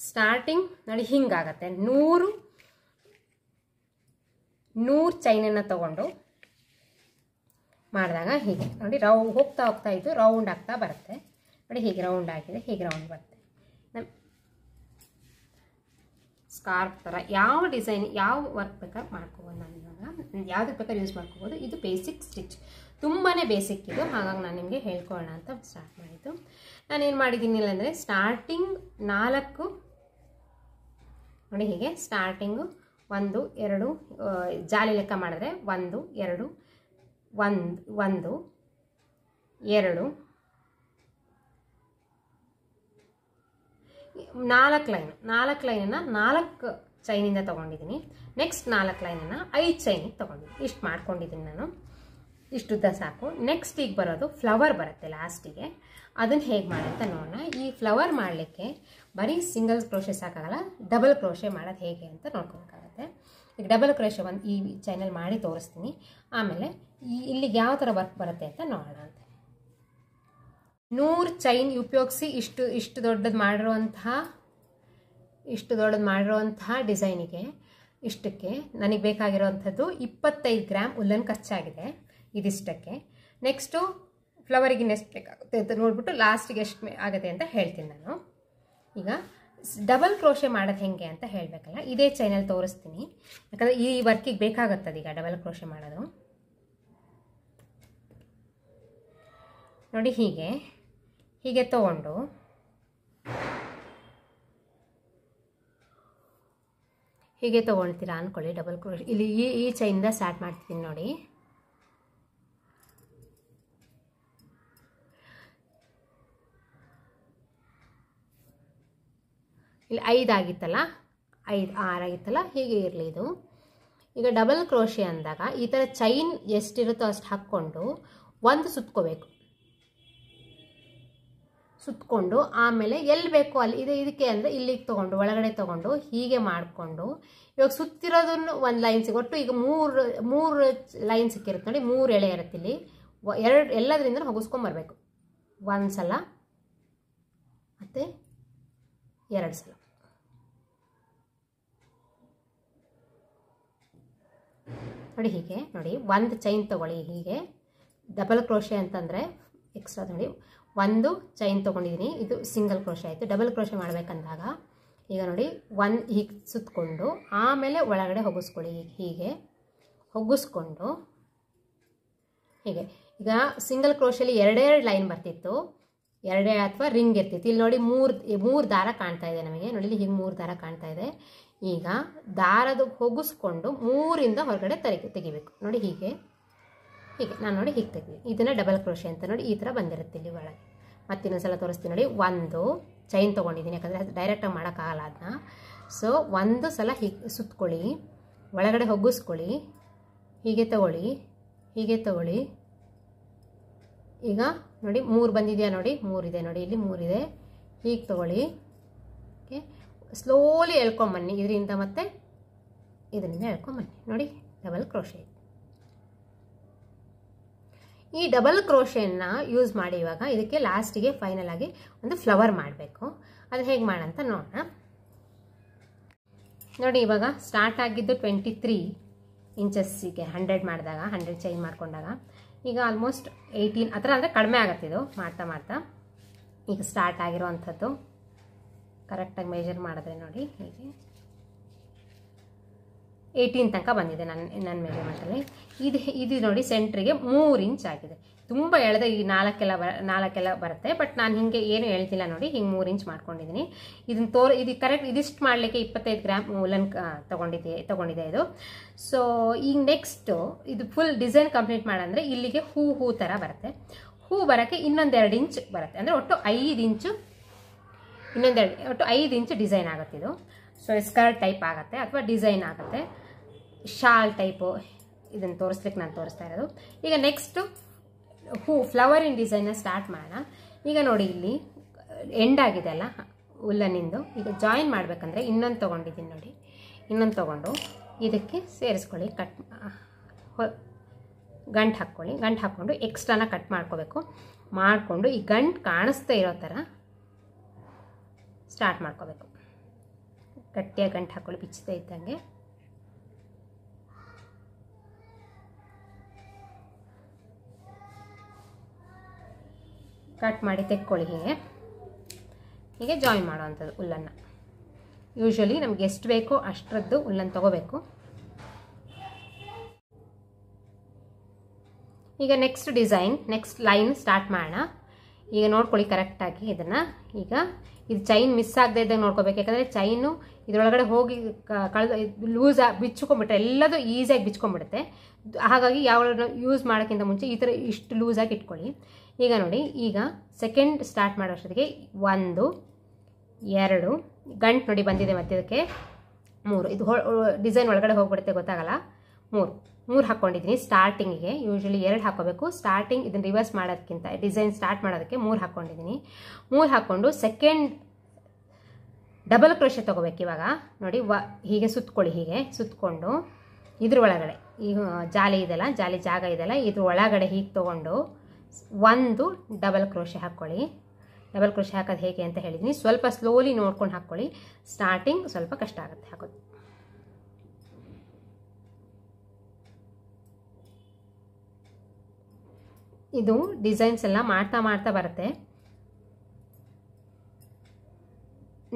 ಸ್ಟಾರ್ಟಿಂಗ್ ನೋಡಿ ಹಿಂಗಾಗತ್ತೆ. ನೂರು ನೂರು ಚೈನನ್ನು ತಗೊಂಡು ಮಾಡಿದಾಗ ಹೀಗೆ. ನೋಡಿ ರೌ ಹೋಗ್ತಾ ಹೋಗ್ತಾ ಇದ್ದು ರೌಂಡ್ ಆಗ್ತಾ ಬರುತ್ತೆ. ನೋಡಿ, ಹೀಗೆ ರೌಂಡ್ ಆಗಿದೆ, ಹೀಗೆ ರೌಂಡ್ ಬರುತ್ತೆ. ನಮ್ಮ ಸ್ಕಾರ್ಫ್ ಥರ ಯಾವ ಡಿಸೈನ್ ಯಾವ ವರ್ಕ್ ಬೇಕಾದ್ರೆ ಮಾಡ್ಕೋಬೋದು ನಾನು ಇವಾಗ. ಯಾವುದಕ್ಕೆ ಬೇಕಾದ್ರೆ ಯೂಸ್ ಮಾಡ್ಕೋಬೋದು. ಇದು ಬೇಸಿಕ್ ಸ್ಟಿಚ್ ತುಂಬಾ ಬೇಸಿಕ್ ಇದು. ಹಾಗಾಗಿ ನಾನು ನಿಮಗೆ ಹೇಳ್ಕೊಳ್ಳೋಣ ಅಂತ ಸ್ಟಾರ್ಟ್ ಮಾಡಿದ್ದು. ನಾನೇನು ಮಾಡಿದ್ದೀನಿ ಅಂದರೆ ಸ್ಟಾರ್ಟಿಂಗ್ ನಾಲ್ಕು, ನೋಡಿ ಹೀಗೆ ಸ್ಟಾರ್ಟಿಂಗು ಒಂದು, ಎರಡು ಜಾಲಿ ಲೆಕ್ಕ ಮಾಡಿದ್ರೆ ಒಂದು, ಎರಡು ಒಂದು ಒಂದು, ಎರಡು, ನಾಲ್ಕು ಲೈನ್, ನಾಲ್ಕು ಲೈನನ್ನು ನಾಲ್ಕು ಚೈನಿಂದ ತೊಗೊಂಡಿದ್ದೀನಿ. ನೆಕ್ಸ್ಟ್ ನಾಲ್ಕು ಲೈನನ್ನು ಐದು ಚೈನಿಗೆ ತೊಗೊಂಡಿದ್ದೀನಿ. ಇಷ್ಟು ಮಾಡ್ಕೊಂಡಿದ್ದೀನಿ ನಾನು. ಇಷ್ಟುದ್ದ ಸಾಕು. ನೆಕ್ಸ್ಟ್ ಈಗ ಬರೋದು ಫ್ಲವರ್ ಬರುತ್ತೆ ಲಾಸ್ಟಿಗೆ ಅದನ್ನು ಹೇಗೆ ಅಂತ ನೋಡೋಣ. ಈ ಫ್ಲವರ್ ಮಾಡಲಿಕ್ಕೆ ಬರೀ ಸಿಂಗಲ್ ಕ್ರೋಶೆ ಸಾಕಾಗಲ್ಲ ಡಬಲ್ ಕ್ರೋಶೆ ಮಾಡೋದು ಹೇಗೆ ಅಂತ ನೋಡ್ಕೋಬೇಕಾಗತ್ತೆ ಈಗ ಡಬಲ್ ಕ್ರೋಶೆ ಒಂದು ಈ ಚೈನಲ್ಲಿ ಮಾಡಿ ತೋರಿಸ್ತೀನಿ. ಆಮೇಲೆ ಇಲ್ಲಿಗೆ ಯಾವ ಥರ ವರ್ಕ್ ಬರುತ್ತೆ ಅಂತ ನೋಡೋಣ ಅಂತ. ನೂರು ಚೈನ್ ಉಪಯೋಗಿಸಿ ಇಷ್ಟು ಇಷ್ಟು ದೊಡ್ಡದು ಮಾಡಿರುವಂತಹ, ಇಷ್ಟು ದೊಡ್ಡದು ಮಾಡಿರುವಂತಹ ಡಿಸೈನಿಗೆ ಇಷ್ಟಕ್ಕೆ ನನಗೆ ಬೇಕಾಗಿರುವಂಥದ್ದು ಇಪ್ಪತ್ತೈದು ಗ್ರಾಮ್ ಉಲ್ಲನ್ ಖರ್ಚಾಗಿದೆ ಇದಿಷ್ಟಕ್ಕೆ. ನೆಕ್ಸ್ಟು ಫ್ಲವರಿಗೆ ನೆಕ್ಸ್ಟ್ ಬೇಕಾಗುತ್ತೆ ಅಂತ ನೋಡಿಬಿಟ್ಟು ಲಾಸ್ಟಿಗೆ ಎಷ್ಟು ಆಗುತ್ತೆ ಅಂತ ಹೇಳ್ತೀನಿ ನಾನು. ಈಗ ಡಬಲ್ ಕ್ರೋಶೆ ಮಾಡೋದು ಹೆಂಗೆ ಅಂತ ಹೇಳಬೇಕಲ್ಲ, ಇದೇ ಚೈನಲ್ಲಿ ತೋರಿಸ್ತೀನಿ. ಯಾಕಂದರೆ ಈ ವರ್ಕಿಗೆ ಬೇಕಾಗುತ್ತದೆ ಈಗ ಡಬಲ್ ಕ್ರೋಶೆ ಮಾಡೋದು. ನೋಡಿ ಹೀಗೆ ಹೀಗೆ ತಗೊಂಡು ಹೀಗೆ ತೊಗೊಳ್ತೀರಾ ಅಂದ್ಕೊಳ್ಳಿ ಡಬಲ್ ಕ್ರೋಶ್ ಇಲ್ಲಿ ಈ ಈ ಚೈನಿಂದ ಸ್ಟಾರ್ಟ್ ಮಾಡ್ತೀನಿ ನೋಡಿ. ಇಲ್ಲಿ ಐದು ಆಗಿತ್ತಲ್ಲ, ಐದು ಆರಾಗಿತ್ತಲ್ಲ ಹೀಗೆ ಇರಲಿ ಇದು. ಈಗ ಡಬಲ್ ಕ್ರೋಶೆ ಅಂದಾಗ ಈ ಥರ ಚೈನ್ ಎಷ್ಟಿರುತ್ತೋ ಅಷ್ಟು ಹಾಕ್ಕೊಂಡು ಒಂದು ಸುತ್ಕೋಬೇಕು. ಸುತ್ಕೊಂಡು ಆಮೇಲೆ ಎಲ್ಲಿ ಬೇಕೋ ಅಲ್ಲಿ, ಇದು ಇದಕ್ಕೆ ಅಂದರೆ ಇಲ್ಲಿಗೆ ತೊಗೊಂಡು, ಒಳಗಡೆ ತೊಗೊಂಡು, ಹೀಗೆ ಮಾಡಿಕೊಂಡು, ಇವಾಗ ಸುತ್ತಿರೋದನ್ನು ಒಂದು ಲೈನ್ ಸಿಗ ಒಟ್ಟು ಈಗ ಮೂರು ಮೂರು ಲೈನ್ ಸಿಕ್ಕಿರುತ್ತೆ ನೋಡಿ, ಮೂರು ಎಳೆ ಇರುತ್ತೆ ಇಲ್ಲಿ. ಎರಡು, ಎಲ್ಲದರಿಂದ ಹೊಗಿಸ್ಕೊಂಬರ್ಬೇಕು ಒಂದು ಸಲ, ಮತ್ತು ಎರಡು ಸಲ. ನೋಡಿ ಹೀಗೆ, ನೋಡಿ, ಒಂದು ಚೈನ್ ತೊಗೊಳ್ಳಿ ಹೀಗೆ. ಡಬಲ್ ಕ್ರೋಶೆ ಅಂತಂದರೆ ಎಕ್ಸ್ಟ್ರಾ ನೋಡಿ ಒಂದು ಚೈನ್ ತೊಗೊಂಡಿದ್ದೀನಿ ಇದು ಸಿಂಗಲ್ ಕ್ರೋಶೆ ಆಯಿತು. ಡಬಲ್ ಕ್ರೋಶೆ ಮಾಡಬೇಕಂದಾಗ, ಈಗ ನೋಡಿ ಒಂದು ಹೀಗೆ ಸುತ್ತಕೊಂಡು ಆಮೇಲೆ ಒಳಗಡೆ ಹೊಗಿಸ್ಕೊಳ್ಳಿ. ಹೀಗೆ ಹೀಗೆ ಹೊಗಿಸ್ಕೊಂಡು, ಹೀಗೆ. ಈಗ ಸಿಂಗಲ್ ಕ್ರೋಶಲ್ಲಿ ಎರಡೆರಡು ಲೈನ್ ಬರ್ತಿತ್ತು. ಎರಡೇ ಅಥವಾ ರಿಂಗ್ ಇರ್ತಿತ್ತು. ಇಲ್ಲಿ ನೋಡಿ ಮೂರು ಮೂರು ದಾರ ಕಾಣ್ತಾ ಇದೆ ನಮಗೆ. ನೋಡಿ, ಇಲ್ಲಿ ಹೀಗೆ ಮೂರು ದಾರ ಕಾಣ್ತಾ ಇದೆ. ಈಗ ದಾರದ ಹೊಗಿಸ್ಕೊಂಡು ಮೂರಿಂದ ಹೊರಗಡೆ ತೆಗಿ ತೆಗಿಬೇಕು. ನೋಡಿ ಹೀಗೆ. ಹೀಗೆ, ನಾನು ನೋಡಿ ಹೀಗೆ ತೆಗಿ ಇದನ್ನು ಡಬಲ್ ಕ್ರೋಶೆ ಅಂತ ನೋಡಿ ಈ ಥರ ಬಂದಿರುತ್ತೆ ಇಲ್ಲಿ ಒಳಗೆ. ಮತ್ತೆ ಇನ್ನೊಂದ್ಸಲ ತೋರಿಸ್ತೀನಿ ನೋಡಿ, ಒಂದು ಚೈನ್ ತೊಗೊಂಡಿದ್ದೀನಿ, ಯಾಕಂದರೆ ಅದು ಡೈರೆಕ್ಟಾಗಿ ಮಾಡೋಕ್ಕಾಗಲ್ಲ ಅದನ್ನ ಸೊ ಒಂದು ಸಲ ಹೀಗೆ ಸುತ್ತಕೊಳ್ಳಿ ಒಳಗಡೆ ಹೊಗ್ಗಿಸ್ಕೊಳ್ಳಿ, ಹೀಗೆ ತಗೊಳ್ಳಿ ಹೀಗೆ ತಗೊಳ್ಳಿ. ಈಗ ನೋಡಿ, ಮೂರು ಬಂದಿದೆಯಾ ನೋಡಿ ಮೂರಿದೆ ನೋಡಿ, ಇಲ್ಲಿ ಮೂರಿದೆ ಹೀಗೆ ತಗೊಳ್ಳಿ. ಓಕೆ? ಸ್ಲೋಲಿ ಎಳ್ಕೊಂಬನ್ನಿ ಇದರಿಂದ ಮತ್ತೆ ಇದರಿಂದ ಎಳ್ಕೊಂಬನ್ನಿ ನೋಡಿ ಡಬಲ್ ಕ್ರೋಶೆ ಈ ಡಬಲ್ ಕ್ರೋಶೆಯನ್ನು ಯೂಸ್ ಮಾಡಿ ಇವಾಗ ಇದಕ್ಕೆ ಲಾಸ್ಟಿಗೆ ಫೈನಲ್ ಆಗಿ ಒಂದು ಫ್ಲವರ್ ಮಾಡಬೇಕು. ಅದು ಹೇಗೆ ಮಾಡಂತ ನೋಡೋಣ. ನೋಡಿ ಇವಾಗ ಸ್ಟಾರ್ಟ್ ಆಗಿದ್ದು ಟ್ವೆಂಟಿ ತ್ರೀ ಇಂಚಸ್ಸಿಗೆ ಹಂಡ್ರೆಡ್ ಮಾಡಿದಾಗ ಹಂಡ್ರೆಡ್ ಚೇಂಜ್ ಮಾಡಿಕೊಂಡಾಗ. ಈಗ ಆಲ್ಮೋಸ್ಟ್ ಏಯ್ಟೀನ್ ಆ ಥರ ಅಂದರೆ ಕಡಿಮೆ ಆಗುತ್ತಿದು ಮಾಡ್ತಾ ಮಾಡ್ತಾ ಈಗ ಸ್ಟಾರ್ಟ್ ಆಗಿರೋ ಅಂಥದ್ದು ಕರೆಕ್ಟಾಗಿ ಮೇಜರ್ ಮಾಡಿದ್ರೆ ನೋಡಿ, ಹೀಗೆ. ಏಯ್ಟೀನ್ ತನಕ ಬಂದಿದೆ ನನ್ನ ನನ್ನ ಮೆಜರ್ಮೆಂಟಲ್ಲಿ ಇದು ಇದು ನೋಡಿ ಸೆಂಟ್ರಿಗೆ ಮೂರು ಇಂಚ್ ಆಗಿದೆ. ತುಂಬ ಎಳೆದ ಈ ನಾಲ್ಕೆಲ್ಲ ಬ, ನಾಲ್ಕೆಲ್ಲ ಬರುತ್ತೆ ಬಟ್ ನಾನು ಹಿಂಗೆ ಏನು ಹೇಳ್ತಿಲ್ಲ ನೋಡಿ, ಹಿಂಗೆ ಮೂರು ಇಂಚ್ ಮಾಡ್ಕೊಂಡಿದ್ದೀನಿ ಇದನ್ನು ತೋರ್, ಇದು ಕರೆಕ್ಟ್ ಇದಿಷ್ಟು ಮಾಡಲಿಕ್ಕೆ ಇಪ್ಪತ್ತೈದು ಗ್ರಾಮ್ ಉಲನ್ ತೊಗೊಂಡಿದ್ದೆ ತೊಗೊಂಡಿದೆ ಇದು. ಸೊ ಈಗ ನೆಕ್ಸ್ಟು ಇದು ಫುಲ್ ಡಿಸೈನ್ ಕಂಪ್ಲೀಟ್ ಮಾಡಂದರೆ ಇಲ್ಲಿಗೆ ಹೂ ಹೂ ಥರ ಬರುತ್ತೆ. ಹೂ ಬರೋಕ್ಕೆ ಇನ್ನೊಂದೆರಡು ಇಂಚ್ ಬರುತ್ತೆ. ಅಂದರೆ ಒಟ್ಟು ಐದು ಇಂಚು ಇನ್ನೊಂದೆರಡು ಒಟ್ಟು ಐದು ಇಂಚ್ ಡಿಸೈನ್ ಆಗುತ್ತೆ ಇದು. ಸೊ ಸ್ಕರ್ಟ್ ಟೈಪ್ ಆಗುತ್ತೆ ಅಥವಾ ಡಿಸೈನ್ ಆಗುತ್ತೆ. ಶಾಲ್ ಟೈಪು ಇದನ್ನು ತೋರಿಸ್ಲಿಕ್ಕೆ ನಾನು ತೋರಿಸ್ತಾ ಇರೋದು. ಈಗ ನೆಕ್ಸ್ಟು ಹೂ ಇನ್ ಡಿಸೈನ್ನ ಸ್ಟಾರ್ಟ್ ಮಾಡೋಣ. ಈಗ ನೋಡಿ ಇಲ್ಲಿ ಎಂಡ್ ಆಗಿದೆ ಅಲ್ಲ, ಉಲ್ಲನಿಂದು. ಈಗ ಜಾಯಿನ್ ಮಾಡಬೇಕಂದ್ರೆ ಇನ್ನೊಂದು ತೊಗೊಂಡಿದ್ದೀನಿ ನೋಡಿ. ಇನ್ನೊಂದು ತೊಗೊಂಡು ಇದಕ್ಕೆ ಸೇರಿಸ್ಕೊಳ್ಳಿ ಕಟ್ ಗಂಟು ಹಾಕ್ಕೊಳ್ಳಿ. ಗಂಟು ಹಾಕ್ಕೊಂಡು ಎಕ್ಸ್ಟ್ರಾನ ಕಟ್ ಮಾಡ್ಕೋಬೇಕು. ಮಾಡಿಕೊಂಡು ಈ ಗಂಟು ಕಾಣಿಸ್ತಾ ಇರೋ ಥರ ಸ್ಟಾರ್ಟ್ ಮಾಡ್ಕೋಬೇಕು. ಗಟ್ಟಿಯಾಗಿ ಗಂಟು ಹಾಕ್ಕೊಳ್ಳಿ ಬಿಚ್ಚದೇ ಇದ್ದಂಗೆ. ಕಟ್ ಮಾಡಿ ತೆಕ್ಕೊಳ್ಳಿ ಹೀಗೆ. ಹೀಗೆ ಜಾಯಿನ್ ಮಾಡೋವಂಥದ್ದು ಹುಲ್ಲನ್ನು ಯೂಶ್ವಲಿ ನಮ್ಗೆ ಎಷ್ಟು ಬೇಕೋ ಅಷ್ಟರದ್ದು ಹುಲ್ಲನ್ನು ತೊಗೋಬೇಕು. ಈಗ next design next line start ಮಾಡೋಣ. ಈಗ ನೋಡ್ಕೊಳ್ಳಿ ಕರೆಕ್ಟಾಗಿ ಇದನ್ನು. ಈಗ ಇದು ಚೈನ್ ಮಿಸ್ ಆಗದೆ ಇದ್ದಾಗ ನೋಡ್ಕೋಬೇಕು. ಯಾಕಂದರೆ ಚೈನು ಇದರೊಳಗಡೆ ಹೋಗಿ ಕಳೆದು ಲೂಸ್ ಬಿಚ್ಕೊಂಡ್ಬಿಟ್ರೆ ಎಲ್ಲದೂ ಈಸಿಯಾಗಿ ಬಿಚ್ಕೊಂಡ್ಬಿಡುತ್ತೆ ಹಾಗಾಗಿ ಯಾವ ಯೂಸ್ ಮಾಡೋಕ್ಕಿಂತ ಮುಂಚೆ ಈ ಥರ ಇಷ್ಟು ಲೂಸಾಗಿ ಇಟ್ಕೊಳ್ಳಿ. ಈಗ ನೋಡಿ, ಈಗ ಸೆಕೆಂಡ್ ಸ್ಟಾರ್ಟ್ ಮಾಡೋ ಅಷ್ಟೊತ್ತಿಗೆ ಒಂದು, ಎರಡು, ಗಂಟು ನೋಡಿ ಬಂದಿದೆ ಮಧ್ಯದಕ್ಕೆ ಮೂರು. ಇದು ಡಿಸೈನ್ ಒಳಗಡೆ ಹೋಗ್ಬಿಡುತ್ತೆ, ಗೊತ್ತಾಗಲ್ಲ? ಮೂರು. ಮೂರು ಹಾಕ್ಕೊಂಡಿದ್ದೀನಿ ಸ್ಟಾರ್ಟಿಂಗಿಗೆ ಯೂಶ್ವಲಿ ಎರಡು ಹಾಕೋಬೇಕು ಸ್ಟಾರ್ಟಿಂಗ್ ಇದನ್ನು ರಿವರ್ಸ್ ಮಾಡೋದಕ್ಕಿಂತ ಡಿಸೈನ್ ಸ್ಟಾರ್ಟ್ ಮಾಡೋದಕ್ಕೆ ಮೂರು ಹಾಕ್ಕೊಂಡಿದ್ದೀನಿ. ಮೂರು ಹಾಕ್ಕೊಂಡು ಸೆಕೆಂಡ್ ಡಬಲ್ ಕ್ರೋಶೆ ತೊಗೋಬೇಕು ಇವಾಗ. ನೋಡಿ, ವ ಹೀಗೆ ಸುತ್ತಕೊಳ್ಳಿ ಹೀಗೆ ಸುತ್ತಕೊಂಡು ಇದ್ರ ಒಳಗಡೆ. ಈಗ ಜಾಲಿ ಇದೆಯಲ್ಲ, ಜಾಲಿ ಜಾಗ ಇದೆಲ್ಲ ಇದ್ರ ಒಳಗಡೆ ಹೀಗೆ ತೊಗೊಂಡು ಒಂದು ಡಬಲ್ ಕ್ರೋಶೆ ಹಾಕ್ಕೊಳ್ಳಿ. ಡಬಲ್ ಕ್ರೋಶೆ ಹಾಕೋದು ಹೇಗೆ ಅಂತ ಹೇಳಿದ್ದೀನಿ ಸ್ವಲ್ಪ ಸ್ಲೋಲಿ ನೋಡ್ಕೊಂಡು ಹಾಕ್ಕೊಳ್ಳಿ. ಸ್ಟಾರ್ಟಿಂಗ್ ಸ್ವಲ್ಪ ಕಷ್ಟ ಆಗುತ್ತೆ ಹಾಕೋದು. ಇದು ಡಿಸೈನ್ಸ್ ಎಲ್ಲ ಮಾಡ್ತಾ ಮಾಡ್ತಾ ಬರುತ್ತೆ.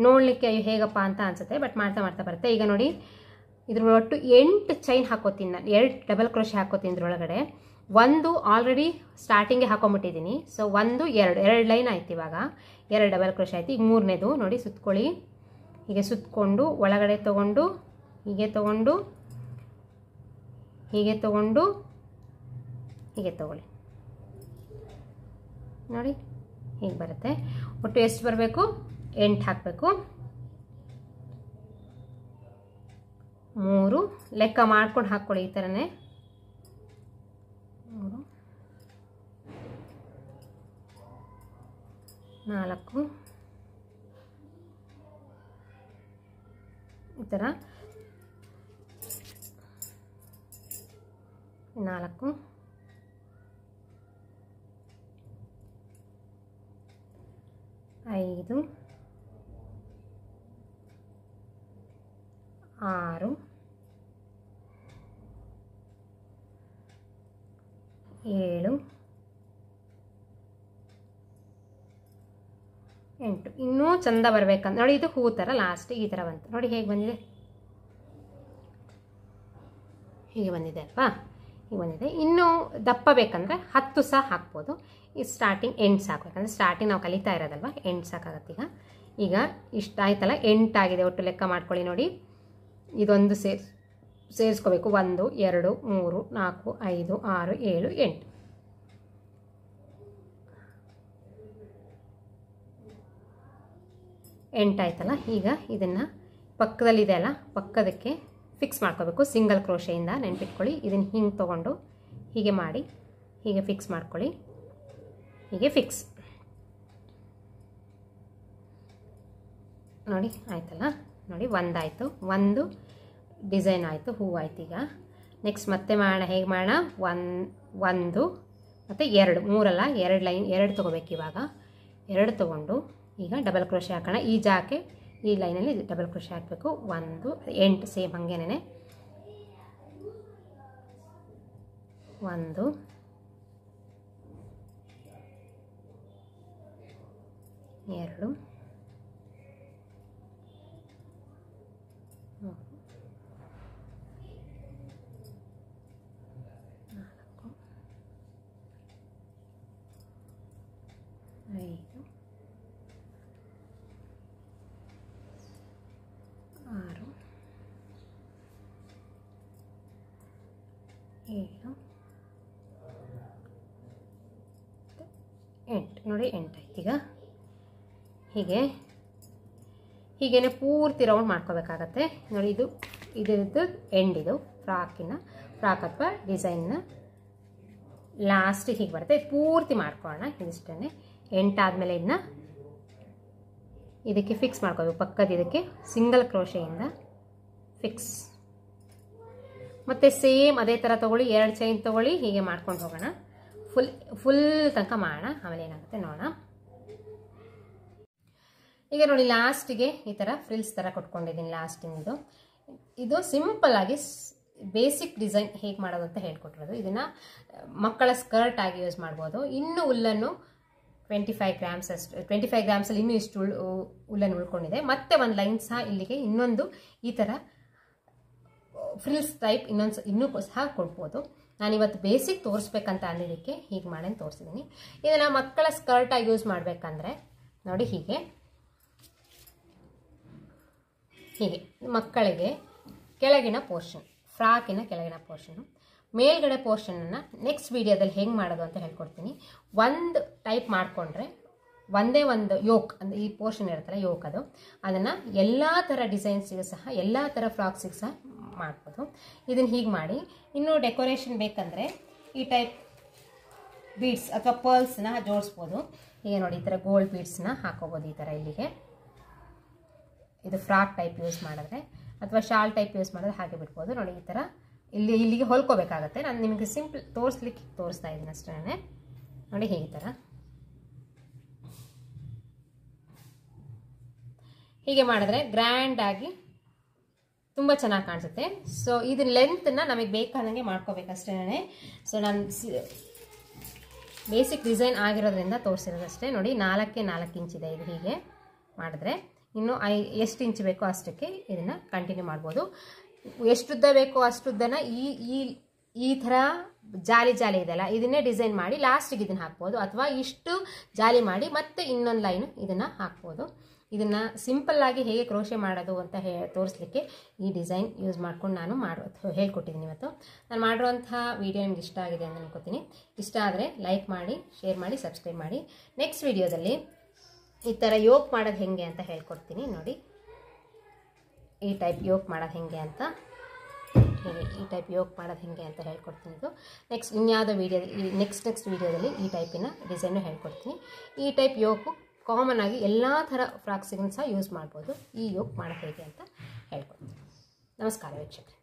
ನೋಡಲಿಕ್ಕೆ ಅಯ್ಯೋ ಹೇಗಪ್ಪ ಅಂತ ಅನ್ಸುತ್ತೆ ಬಟ್ ಮಾಡ್ತಾ ಮಾಡ್ತಾ ಬರುತ್ತೆ. ಈಗ ನೋಡಿ ಇದ್ರ ಒಟ್ಟು ಎಂಟು ಚೈನ್ ಹಾಕೋತೀನಿ ನಾನು. ಎರಡು ಡಬಲ್ ಕ್ರೋಶೆ ಹಾಕೋತೀನಿ ಇದ್ರೊಳಗಡೆ. ಒಂದು ಆಲ್ರೆಡಿ ಸ್ಟಾರ್ಟಿಂಗ್ಗೆ ಹಾಕೊಂಬಿಟ್ಟಿದ್ದೀನಿ ಸೊ ಒಂದು, ಎರಡು ಎರಡು ಲೈನ್ ಆಯ್ತು ಇವಾಗ. ಎರಡು ಡಬಲ್ ಕ್ರೋಶ್ ಆಯ್ತು. ಈಗ ಮೂರನೇದು ನೋಡಿ, ಸುತ್ಕೊಳ್ಳಿ. ಹೀಗೆ ಸುತ್ತಕೊಂಡು ಒಳಗಡೆ ತೊಗೊಂಡು, ಹೀಗೆ ತೊಗೊಂಡು ಹೀಗೆ ತೊಗೊಂಡು, ಹೀಗೆ ತೊಗೊಳ್ಳಿ. ನೋಡಿ, ಹೀಗೆ ಬರುತ್ತೆ. ಒಟ್ಟು ಎಷ್ಟು ಬರಬೇಕು? ಎಂಟು ಹಾಕಬೇಕು. ಮೂರು. ಲೆಕ್ಕ ಮಾಡ್ಕೊಂಡು ಹಾಕ್ಕೊಳ್ಳಿ ಈ ಥರನೇ. ನಾಲ್ಕು ಈ ಥರ ನಾಲ್ಕು ಐದು ಆರು ಏಳು. ಎಂಟು. ಇನ್ನೂ ಚಂದ ಬರ್ಬೇಕಂತ ನೋಡಿ, ಇದು ಹೂ ಥರ ಲಾಸ್ಟ್ ಈ ಥರ ಬಂತು. ನೋಡಿ, ಹೇಗೆ ಬಂದಿದೆ? ಹೀಗೆ ಬಂದಿದೆ ಅಲ್ವಾ? ಹೀಗೆ ಬಂದಿದೆ. ಇನ್ನೂ ದಪ್ಪ ಬೇಕಂದರೆ ಹತ್ತು ಸಹ ಹಾಕ್ಬೋದು. ಈ ಸ್ಟಾರ್ಟಿಂಗ್ ಎಂಟು ಸಾಕಬೇಕಂದ್ರೆ ಸ್ಟಾರ್ಟಿಂಗ್ ನಾವು ಕಲಿತಾ ಇರೋದಲ್ವ? ಎಂಟು ಸಾಕಾಗತ್ತೆ ಈಗ. ಈಗ ಇಷ್ಟ ಆಯ್ತಲ್ಲ? ಎಂಟಾಗಿದೆ. ಒಟ್ಟು ಲೆಕ್ಕ ಮಾಡ್ಕೊಳ್ಳಿ ನೋಡಿ. ಇದೊಂದು ಸೇರ್ ಸೇರಿಸ್ಕೋಬೇಕು. ಒಂದು, ಎರಡು, ಮೂರು, ನಾಲ್ಕು, ಐದು, ಆರು, ಏಳು, ಎಂಟು. ಎಂಟಾಯ್ತಲ್ಲ? ಈಗ ಇದನ್ನು ಪಕ್ಕದಲ್ಲಿದೆ ಅಲ್ಲ? ಪಕ್ಕದಕ್ಕೆ ಫಿಕ್ಸ್ ಮಾಡ್ಕೋಬೇಕು. ಸಿಂಗಲ್ ಕ್ರೋಶೆಯಿಂದ ನೆನ್ಪಿಟ್ಕೊಳ್ಳಿ. ಇದನ್ನು ಹಿಂಗೆ ತೊಗೊಂಡು ಹೀಗೆ ಮಾಡಿ, ಹೀಗೆ ಫಿಕ್ಸ್ ಮಾಡ್ಕೊಳ್ಳಿ. ಹೀಗೆ ಫಿಕ್ಸ್ ನೋಡಿ, ಆಯ್ತಲ್ಲ? ನೋಡಿ, ಒಂದಾಯಿತು. ಒಂದು ಡಿಸೈನ್ ಆಯಿತು ಹೂವಾಯ್ತು ಈಗ. ನೆಕ್ಸ್ಟ್ ಮತ್ತೆ ಮಾಡೋಣ, ಹೇಗೆ ಮಾಡೋಣ? ಒನ್, ಒಂದು, ಮತ್ತು ಎರಡು, ಮೂರಲ್ಲ, ಎರಡು ಲೈನ್, ಎರಡು ತೊಗೋಬೇಕು ಇವಾಗ. ಎರಡು ತೊಗೊಂಡು ಈಗ ಡಬಲ್ ಕ್ರೋಶೆ ಹಾಕೋಣ. ಈ ಜಾಕೆ, ಈ ಲೈನಲ್ಲಿ ಡಬಲ್ ಕ್ರೋಶೆ ಹಾಕಬೇಕು. ಒಂದು, ಎಂಟು, ಸೇಮ್ ಹಂಗೇನೆ ಒಂದು, ಎರಡು ಮೂರು ನಾಲ್ಕು ಐದು ಆರು ಏಳು ಎಂಟು ನೋಡಿ, ಎಂಟಾಯ್ತು. ಈಗ ಹೀಗೆ. ಹೀಗೇನೆ ಪೂರ್ತಿ ರೌಂಡ್ ಮಾಡ್ಕೋಬೇಕಾಗತ್ತೆ. ನೋಡಿ, ಇದು, ಇದರದ್ದು ಎಂಡ್ ಇದು. ಫ್ರಾಕಿನ, ಫ್ರಾಕ್ ಅಥವಾ ಡಿಸೈನ್ನ ಲಾಸ್ಟ್ ಹೀಗೆ ಬರುತ್ತೆ. ಪೂರ್ತಿ ಮಾಡ್ಕೊಳ್ಳೋಣ ಇದಿಷ್ಟೇ ಎಂಟಾದಮೇಲೆ ಇದನ್ನ ಇದಕ್ಕೆ ಫಿಕ್ಸ್ ಮಾಡ್ಕೋಬೇಕು ಪಕ್ಕದ ಇದಕ್ಕೆ ಸಿಂಗಲ್ ಕ್ರೋಶೆಯಿಂದ ಫಿಕ್ಸ್ ಮತ್ತು ಸೇಮ್ ಅದೇ ಥರ ತೊಗೊಳ್ಳಿ, ಎರಡು ಚೈನ್ ತೊಗೊಳ್ಳಿ, ಹೀಗೆ ಮಾಡ್ಕೊಂಡು ಹೋಗೋಣ. ಫುಲ್ ಫುಲ್ ತನಕ ಮಾಡೋಣ ಆಮೇಲೆ ಏನಾಗುತ್ತೆ ನೋಡೋಣ. ಈಗ ನೋಡಿ ಲಾಸ್ಟಿಗೆ ಈ ಥರ ಫ್ರಿಲ್ಸ್ ಥರ ಕೊಟ್ಕೊಂಡಿದ್ದೀನಿ ಲಾಸ್ಟಿಂದು ಇದು. ಸಿಂಪಲ್ ಆಗಿ ಬೇಸಿಕ್ ಡಿಸೈನ್ ಹೇಗೆ ಮಾಡೋದು ಅಂತ ಹೇಳ್ಕೊಟ್ಟಿರೋದು. ಇದನ್ನು, ಮಕ್ಕಳ ಸ್ಕರ್ಟ್ ಆಗಿ ಯೂಸ್ ಮಾಡ್ಬೋದು. ಇನ್ನು ಹುಲ್ಲನ್ನು ಟ್ವೆಂಟಿ ಫೈವ್ ಗ್ರಾಮ್ಸ್ ಅಷ್ಟು ಟ್ವೆಂಟಿ ಫೈವ್ ಗ್ರಾಮ್ಸಲ್ಲಿ ಇನ್ನೂ ಇಷ್ಟು ಉಳ್ ಹುಲ್ಲನ್ನು ಉಳ್ಕೊಂಡಿದೆ. ಮತ್ತೆ ಒಂದು ಲೈನ್ ಸಹ ಇಲ್ಲಿಗೆ ಇನ್ನೊಂದು ಈ ಥರ ಫ್ರಿಲ್ಸ್ ಟೈಪ್ ಇನ್ನೊಂದು ಇನ್ನೂ ಸಹ ಕೊಡ್ಬೋದು. ನಾನಿವತ್ತು ಬೇಸಿಕ್ ತೋರಿಸ್ಬೇಕಂತ ಅಂದಿದ್ದಕ್ಕೆ ಹೀಗೆ ಮಾಡಿ ತೋರಿಸಿದ್ದೀನಿ ಇದನ್ನು ಮಕ್ಕಳ ಸ್ಕರ್ಟಾಗಿ ಯೂಸ್ ಮಾಡಬೇಕಂದ್ರೆ, ನೋಡಿ ಹೀಗೆ. ಹೀಗೆ, ಮಕ್ಕಳಿಗೆ ಕೆಳಗಿನ ಪೋರ್ಷನ್ ಫ್ರಾಕಿನ ಕೆಳಗಿನ ಪೋರ್ಷನ್ ಮೇಲ್ಗಡೆ ಪೋರ್ಷನನ್ನು ನೆಕ್ಸ್ಟ್ ವೀಡಿಯೋದಲ್ಲಿ ಹೆಂಗೆ ಮಾಡೋದು ಅಂತ ಹೇಳ್ಕೊಡ್ತೀನಿ. ಒಂದು ಟೈಪ್ ಮಾಡಿಕೊಂಡ್ರೆ ಒಂದೇ ಒಂದು ಯೋಕ್ ಅಂದರೆ ಈ ಪೋರ್ಷನ್ ಇರುತ್ತಲ್ಲ, ಯೋಕ್ ಅದು. ಅದನ್ನು ಎಲ್ಲ ಥರ ಡಿಸೈನ್ಸಿಗೂ ಸಹ, ಎಲ್ಲ ಥರ ಫ್ರಾಕ್ಸಿಗೆ ಸಹ ಮಾಡ್ಬೋದು. ಇದನ್ನು ಹೀಗೆ ಮಾಡಿ. ಇನ್ನು ಡೆಕೋರೇಷನ್ ಬೇಕಂದರೆ ಈ ಟೈಪ್ ಬೀಡ್ಸ್ ಅಥವಾ ಪರ್ಲ್ಸ್ನ ಜೋಡಿಸ್ಬೋದು. ಈಗ ನೋಡಿ, ಈ ಥರ ಗೋಲ್ಡ್ ಬೀಡ್ಸ್ನ ಹಾಕೋಬೋದು ಈ ಥರ ಇಲ್ಲಿಗೆ. ಇದು ಫ್ರಾಕ್ ಟೈಪ್ ಯೂಸ್ ಮಾಡಿದ್ರೆ ಅಥವಾ ಶಾಲ್ ಟೈಪ್ ಯೂಸ್ ಮಾಡಿದ್ರೆ ಹಾಗೆ ಬಿಡ್ಬೋದು. ನೋಡಿ, ಈ ಥರ ಇಲ್ಲಿ, ಇಲ್ಲಿಗೆ ಹೊಲ್ಕೋಬೇಕಾಗತ್ತೆ. ನಾನು ನಿಮಗೆ ಸಿಂಪಲ್ ತೋರಿಸ್ಲಿಕ್ಕೆ ತೋರಿಸ್ತಾ ಇದ್ದೀನಿ ಅಷ್ಟೇ ನೋಡಿ, ಹೇಗೆ ಥರ ಹೀಗೆ ಮಾಡಿದ್ರೆ ಗ್ರ್ಯಾಂಡ್ ಆಗಿ ತುಂಬ ಚೆನ್ನಾಗಿ ಕಾಣಿಸುತ್ತೆ. ಸೊ ಇದನ್ನ ಲೆಂತನ್ನ ನಮಗೆ ಬೇಕಾದಂಗೆ ಮಾಡ್ಕೋಬೇಕಷ್ಟೇ ಸೊ ನಾನು ಬೇಸಿಕ್ ಡಿಸೈನ್ ಆಗಿರೋದ್ರಿಂದ ತೋರಿಸಿರೋದಷ್ಟೇ. ನೋಡಿ, ನಾಲ್ಕೇ ನಾಲ್ಕು ಇಂಚಿದೆ ಇದು ಹೀಗೆ ಮಾಡಿದ್ರೆ. ಇನ್ನು ಐ, ಎಷ್ಟು ಇಂಚ್ ಬೇಕೋ ಅಷ್ಟಕ್ಕೆ ಇದನ್ನು ಕಂಟಿನ್ಯೂ ಮಾಡ್ಬೋದು. ಎಷ್ಟುದ್ದ ಬೇಕೋ ಅಷ್ಟುದ್ದನ ಈ ಈ ಈ ಥರ ಜಾಲಿ ಜಾಲಿ ಇದೆಯಲ್ಲ, ಇದನ್ನೇ ಡಿಸೈನ್ ಮಾಡಿ ಲಾಸ್ಟಿಗೆ ಇದನ್ನು ಹಾಕ್ಬೋದು. ಅಥವಾ ಇಷ್ಟು ಜಾಲಿ ಮಾಡಿ ಮತ್ತೆ ಇನ್ನೊಂದು ಲೈನು ಇದನ್ನು ಹಾಕ್ಬೋದು. ಇದನ್ನು ಸಿಂಪಲ್ಲಾಗಿ ಹೇಗೆ ಕ್ರೋಶೆ ಮಾಡೋದು ಅಂತ ಹೇ ತೋರಿಸ್ಲಿಕ್ಕೆ ಈ ಡಿಸೈನ್ ಯೂಸ್ ಮಾಡ್ಕೊಂಡು ನಾನು ಮಾಡೋ ಹೇಳ್ಕೊಟ್ಟಿದ್ದೀನಿ ಇವತ್ತು. ನಾನು ಮಾಡಿರುವಂಥ ವೀಡಿಯೋ ನಿಮ್ಗೆ ಇಷ್ಟ ಆಗಿದೆ ಅಂತ ಅನ್ಕೋತೀನಿ. ಇಷ್ಟ ಆದರೆ ಲೈಕ್ ಮಾಡಿ, ಶೇರ್ ಮಾಡಿ, ಸಬ್ಸ್ಕ್ರೈಬ್ ಮಾಡಿ. ನೆಕ್ಸ್ಟ್ ವೀಡಿಯೋದಲ್ಲಿ ಈ ಥರ ಯೋಕ್ ಮಾಡೋದು ಹೇಗೆ ಅಂತ ಹೇಳ್ಕೊಡ್ತೀನಿ. ನೋಡಿ. ಈ ಟೈಪ್ ಯೋಕ್ ಮಾಡೋದು ಹೇಗೆ ಅಂತ. ಹೇಗೆ ಈ ಟೈಪ್ ಯೋಕ್ ಮಾಡೋದು ಹೇಗೆ ಅಂತ ಹೇಳ್ಕೊಡ್ತೀನಿ ಇದು. ನೆಕ್ಸ್ಟ್ ಇನ್ಯಾವುದೋ ವೀಡಿಯೋ ನೆಕ್ಸ್ಟ್ ನೆಕ್ಸ್ಟ್ ವೀಡಿಯೋದಲ್ಲಿ ಈ ಟೈಪಿನ ಡಿಸೈನು ಹೇಳ್ಕೊಡ್ತೀನಿ. ಈ ಟೈಪ್ ಯೋಕು ಕಾಮನ್ ಆಗಿ ಎಲ್ಲ ಥರ ಫ್ರಾಕ್ಸಿಗೂ ಸಹ ಯೂಸ್ ಮಾಡ್ಬೋದು. ಈ ಯೋಗ ಮಾಡೋದು ಹೇಗೆ ಅಂತ ಹೇಳ್ಕೊಡ್ತೀನಿ. ನಮಸ್ಕಾರ ವೀಕ್ಷಕರೇ.